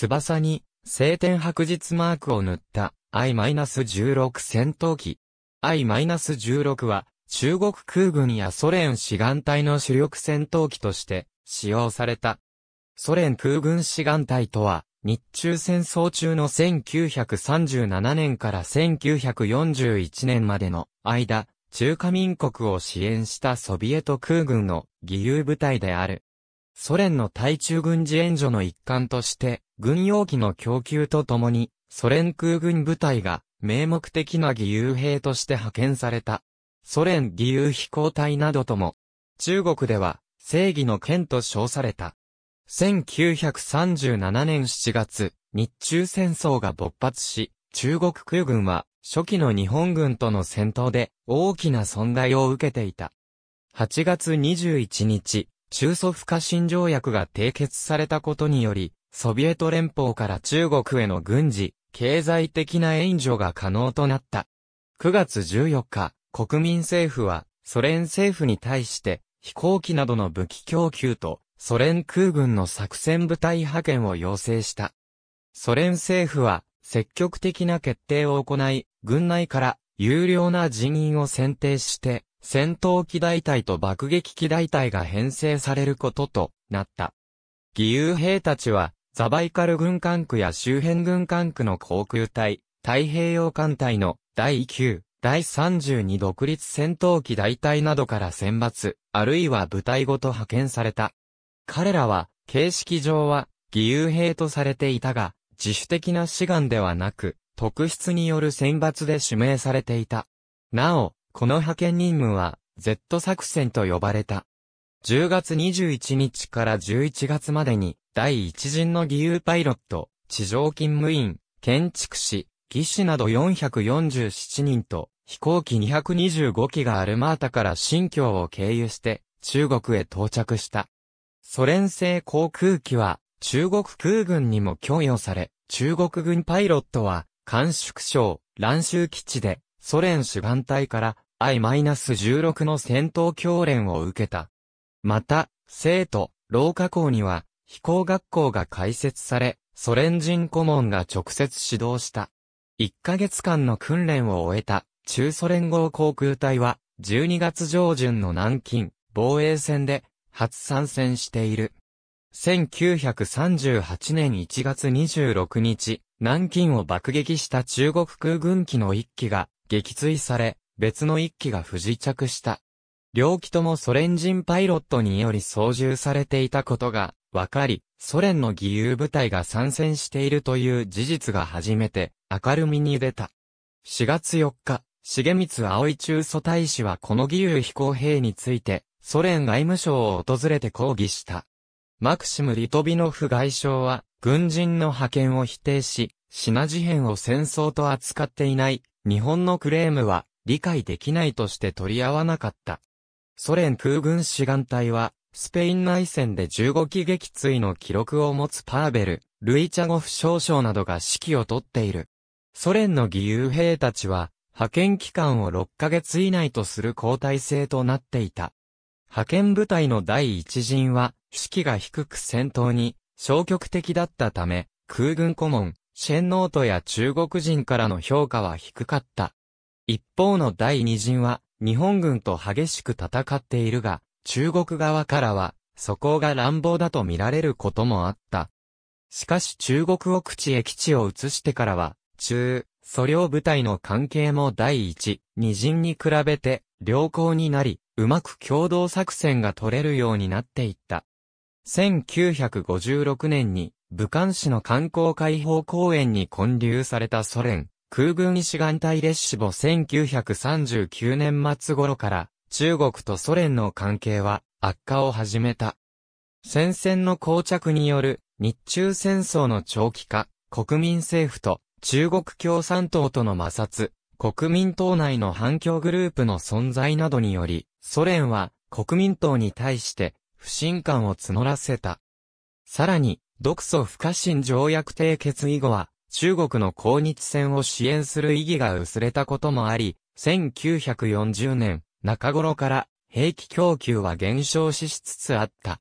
翼に晴天白日マークを塗った I-16 戦闘機。I-16 は中国空軍やソ連志願隊の主力戦闘機として使用された。ソ連空軍志願隊とは日中戦争中の1937年から1941年までの間、中華民国を支援したソビエト空軍の義勇部隊である。ソ連の対中軍事援助の一環として、軍用機の供給とともに、ソ連空軍部隊が名目的な義勇兵として派遣された。ソ連義勇飛行隊などとも、中国では正義の剣と称された。1937年7月、日中戦争が勃発し、中国空軍は初期の日本軍との戦闘で大きな損害を受けていた。8月21日、中ソ不可侵条約が締結されたことにより、ソビエト連邦から中国への軍事、経済的な援助が可能となった。9月14日、国民政府はソ連政府に対して飛行機などの武器供給とソ連空軍の作戦部隊派遣を要請した。ソ連政府は積極的な決定を行い、軍内から有料な人員を選定して、戦闘機大隊と爆撃機大隊が編成されることとなった。義勇兵たちは、ザバイカル軍管区や周辺軍管区の航空隊、太平洋艦隊の第9、第32独立戦闘機大隊などから選抜、あるいは部隊ごと派遣された。彼らは、形式上は、義勇兵とされていたが、自主的な志願ではなく、特質による選抜で指名されていた。なお、この派遣任務は、Z 作戦と呼ばれた。10月21日から11月までに、第一陣の義勇パイロット、地上勤務員、建築士、技師など447人と、飛行機225機がアルマータから新疆を経由して、中国へ到着した。ソ連製航空機は中国空軍にも供与され、中国軍パイロットは、甘粛省、蘭州基地で、ソ連主眼隊から I-16 の戦闘教練を受けた。また、生徒、廊下校には、飛行学校が開設され、ソ連人顧問が直接指導した。1ヶ月間の訓練を終えた中ソ連合航空隊は、12月上旬の南京防衛戦で初参戦している。1938年1月26日、南京を爆撃した中国空軍機の一機が撃墜され、別の一機が不時着した。両機ともソ連人パイロットにより操縦されていたことが分かり、ソ連の義勇部隊が参戦しているという事実が初めて明るみに出た。4月4日、重光葵中蘇大使はこの義勇飛行兵についてソ連外務省を訪れて抗議した。マクシム・リトビノフ外相は、軍人の派遣を否定し、シナ事変を戦争と扱っていない、日本のクレームは、理解できないとして取り合わなかった。ソ連空軍志願隊は、スペイン内戦で15機撃墜の記録を持つパーベル、ルイチャゴフ少将などが指揮を執っている。ソ連の義勇兵たちは、派遣期間を6ヶ月以内とする交代制となっていた。派遣部隊の第一陣は、士気が低く戦闘に消極的だったため、空軍顧問、シェンノートや中国人からの評価は低かった。一方の第二陣は、日本軍と激しく戦っているが、中国側からは、そこが乱暴だと見られることもあった。しかし中国奥地へ基地を移してからは、中、素領部隊の関係も第一、二陣に比べて良好になり、うまく共同作戦が取れるようになっていった。1956年に、武漢市の観光開放公園に建立されたソ連、空軍志願隊列車母1939年末頃から、中国とソ連の関係は悪化を始めた。戦線の膠着による日中戦争の長期化、国民政府と中国共産党との摩擦、国民党内の反共グループの存在などにより、ソ連は国民党に対して不信感を募らせた。さらに、独ソ不可侵条約締結以後は、中国の抗日戦を支援する意義が薄れたこともあり、1940年中頃から兵器供給は減少ししつつあった。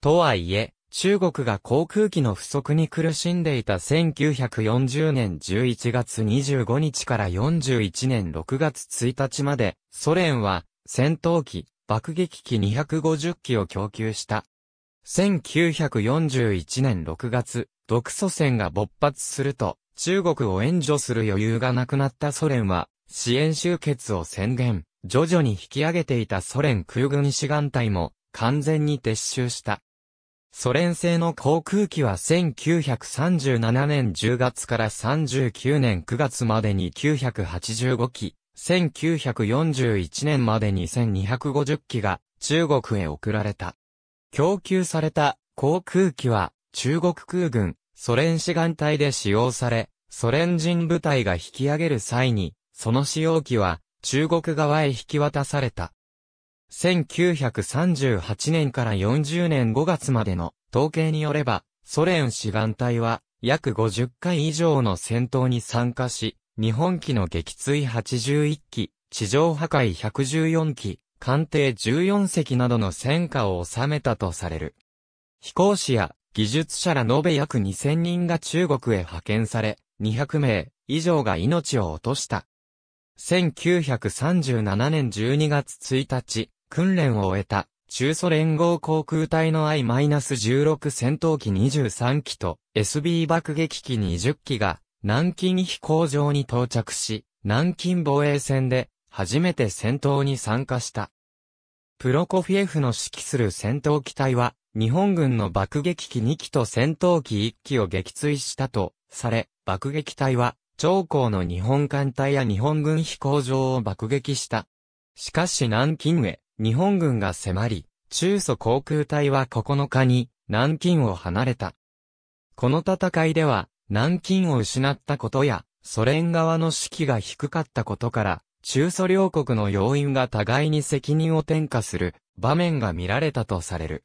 とはいえ、中国が航空機の不足に苦しんでいた1940年11月25日から41年6月1日まで、ソ連は戦闘機、爆撃機250機を供給した。1941年6月、独ソ戦が勃発すると、中国を援助する余裕がなくなったソ連は、支援終結を宣言、徐々に引き上げていたソ連空軍志願隊も完全に撤収した。ソ連製の航空機は1937年10月から39年9月までに985機、1941年までに1250機が中国へ送られた。供給された航空機は中国空軍、ソ連志願隊で使用され、ソ連人部隊が引き上げる際に、その使用機は中国側へ引き渡された。1938年から40年5月までの統計によれば、ソ連志願隊は約50回以上の戦闘に参加し、日本機の撃墜81機、地上破壊114機、艦艇14隻などの戦果を収めたとされる。飛行士や技術者ら延べ約2000人が中国へ派遣され、200名以上が命を落とした。1937年12月1日、訓練を終えた中ソ連合航空隊の I-16 戦闘機23機と SB 爆撃機20機が南京飛行場に到着し、南京防衛戦で初めて戦闘に参加した。プロコフィエフの指揮する戦闘機隊は、日本軍の爆撃機2機と戦闘機1機を撃墜したとされ、爆撃隊は、長江の日本艦隊や日本軍飛行場を爆撃した。しかし南京へ、日本軍が迫り、中蘇航空隊は9日に南京を離れた。この戦いでは、南京を失ったことや、ソ連側の士気が低かったことから、中ソ両国の要因が互いに責任を転嫁する場面が見られたとされる。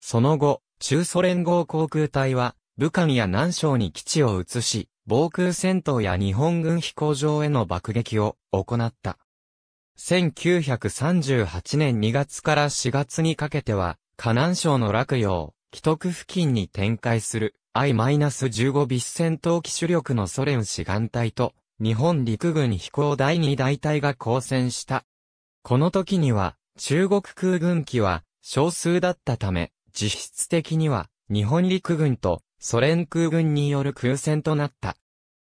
その後、中ソ連合航空隊は、武漢や南昌に基地を移し、防空戦闘や日本軍飛行場への爆撃を行った。1938年2月から4月にかけては、河南省の洛陽、既得付近に展開する I-15 ビス戦闘機主力のソ連志願隊と日本陸軍飛行第2大隊が交戦した。この時には中国空軍機は少数だったため、実質的には日本陸軍とソ連空軍による空戦となった。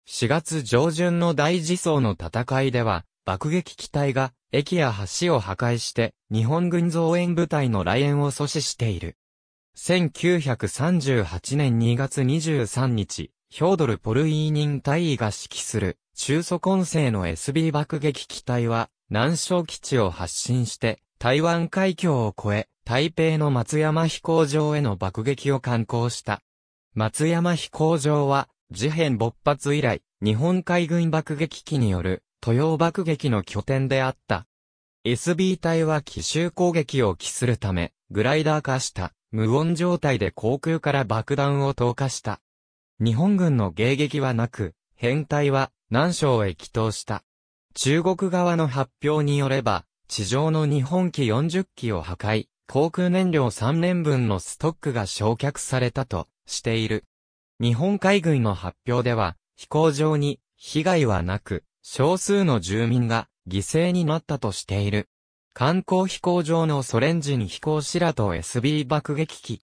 4月上旬の大自走の戦いでは、爆撃機体が駅や橋を破壊して日本軍増援部隊の来園を阻止している。1938年2月23日、ヒョードル・ポルイーニン大尉が指揮する中祖根性の SB 爆撃機体は南昌基地を発進して台湾海峡を越え台北の松山飛行場への爆撃を敢行した。松山飛行場は事変勃発以来日本海軍爆撃機による豊洋爆撃の拠点であった。SB 隊は奇襲攻撃を期するためグライダー化した無音状態で航空から爆弾を投下した。日本軍の迎撃はなく、編隊は南昌へ帰投した。中国側の発表によれば、地上の日本機40機を破壊、航空燃料3年分のストックが焼却されたとしている。日本海軍の発表では、飛行場に被害はなく、少数の住民が犠牲になったとしている。観光飛行場のソ連人飛行士らと SB 爆撃機。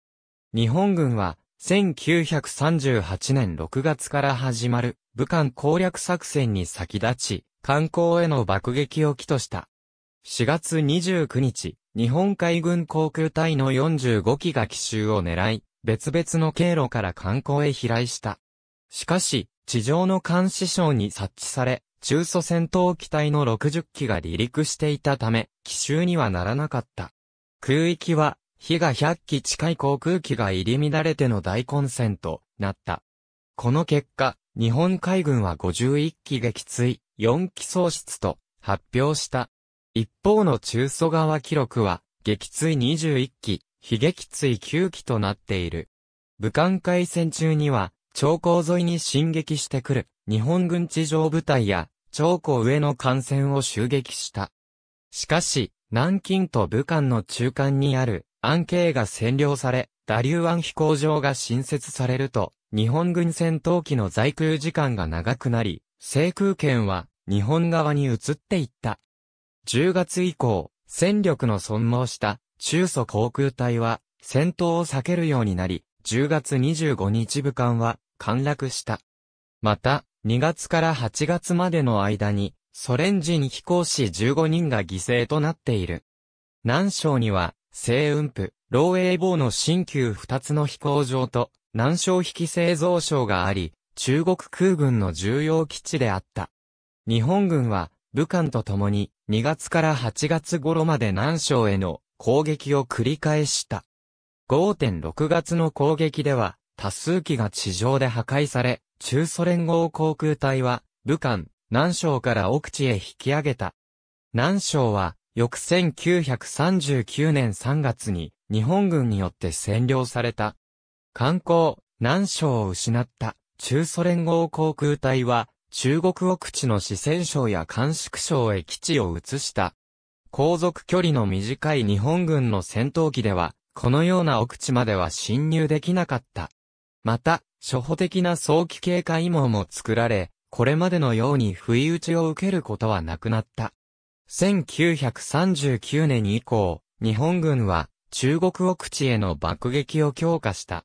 日本軍は1938年6月から始まる武漢攻略作戦に先立ち、観光への爆撃を起とした。4月29日、日本海軍航空隊の45機が奇襲を狙い、別々の経路から観光へ飛来した。しかし、地上の監視省に察知され、中蘇戦闘機体の60機が離陸していたため、奇襲にはならなかった。空域は、火が100機近い航空機が入り乱れての大混戦となった。この結果、日本海軍は51機撃墜、4機喪失と発表した。一方の中蘇側記録は、撃墜21機、非撃墜9機となっている。武漢海戦中には、長江沿いに進撃してくる日本軍地上部隊や長江上の艦船を襲撃した。しかし、南京と武漢の中間にある安慶が占領され、ダリュワン飛行場が新設されると、日本軍戦闘機の在空時間が長くなり、制空権は日本側に移っていった。10月以降、戦力の損耗した中蘇航空隊は戦闘を避けるようになり、10月25日武漢は陥落した。また、2月から8月までの間に、ソ連人飛行士15人が犠牲となっている。南省には、西雲府、老営坊の新旧2つの飛行場と、南省引き製造省があり、中国空軍の重要基地であった。日本軍は、武漢と共に、2月から8月頃まで南省への攻撃を繰り返した。5.6月の攻撃では、多数機が地上で破壊され、中ソ連合航空隊は、武漢、南省から奥地へ引き上げた。南省は、翌1939年3月に、日本軍によって占領された。観光、南省を失った中ソ連合航空隊は中国奥地の四川省や甘粛省へ基地を移した。航続距離の短い日本軍の戦闘機では、このような奥地までは侵入できなかった。また、初歩的な早期警戒網も作られ、これまでのように不意打ちを受けることはなくなった。1939年以降、日本軍は中国奥地への爆撃を強化した。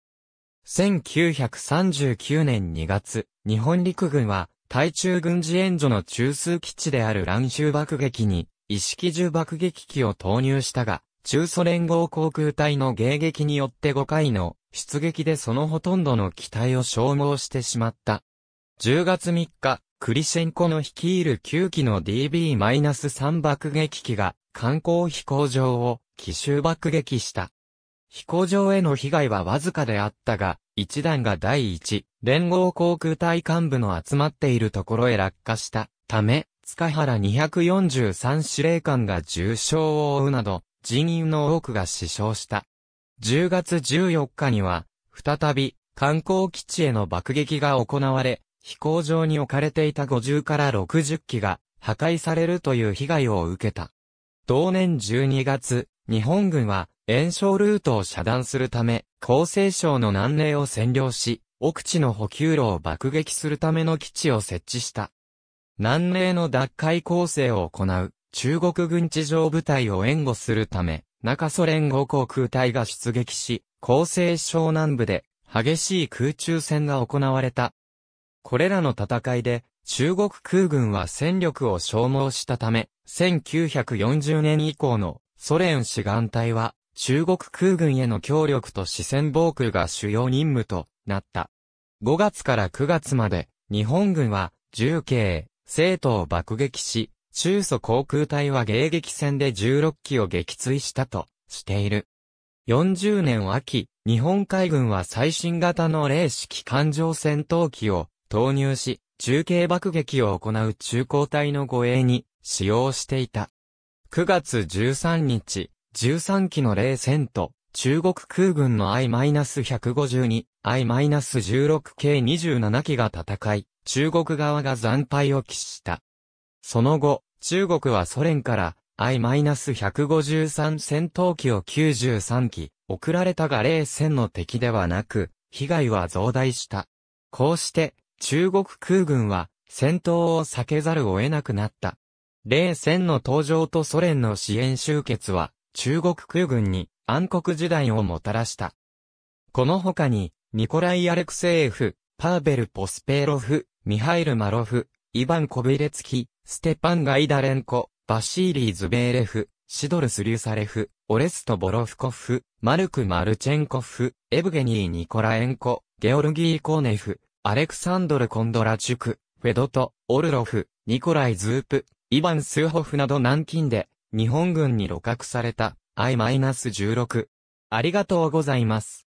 1939年2月、日本陸軍は、対中軍事援助の中枢基地である乱州爆撃に、意識重爆撃機を投入したが、中ソ連合航空隊の迎撃によって5回の出撃でそのほとんどの機体を消耗してしまった。10月3日、クリシェンコの率いる9機の DB-3 爆撃機が観光飛行場を奇襲爆撃した。飛行場への被害はわずかであったが、一弾が第一、連合航空隊幹部の集まっているところへ落下したため、塚原243司令官が重傷を負うなど、人員の多くが死傷した。10月14日には、再び、観光基地への爆撃が行われ、飛行場に置かれていた50から60機が破壊されるという被害を受けた。同年12月、日本軍は炎症ルートを遮断するため、厚生省の南寧を占領し、奥地の補給路を爆撃するための基地を設置した。南寧の奪回攻勢を行う中国軍地上部隊を援護するため、中ソ連合航空隊が出撃し、厚生省南部で激しい空中戦が行われた。これらの戦いで中国空軍は戦力を消耗したため、1940年以降のソ連志願隊は中国空軍への協力と視線防空が主要任務となった。5月から9月まで日本軍は重慶、生徒を爆撃し、中蘇航空隊は迎撃戦で16機を撃墜したとしている。40年秋、日本海軍は最新型の零式艦上戦闘機を投入し、中継爆撃を行う中高隊の護衛に使用していた。9月13日、13機の0戦と中国空軍の I-152、I-16 計27機が戦い、中国側が惨敗を喫した。その後、中国はソ連から I-153 戦闘機を93機送られたが0戦の敵ではなく、被害は増大した。こうして、中国空軍は戦闘を避けざるを得なくなった。冷戦の登場とソ連の支援終結は中国空軍に暗黒時代をもたらした。この他に、ニコライ・アレクセーフ、パーベル・ポスペーロフ、ミハイル・マロフ、イバン・コビレツキ、ステパン・ガイダレンコ、バシーリー・ズベーレフ、シドルス・リューサレフ、オレスト・ボロフコフ、マルク・マルチェンコフ、エブゲニー・ニコラエンコ、ゲオルギー・コーネフ、アレクサンドル・コンドラチュク、フェドト、オルロフ、ニコライ・ズープ、イバン・スーホフなど南京で日本軍に露獲された I-16。ありがとうございます。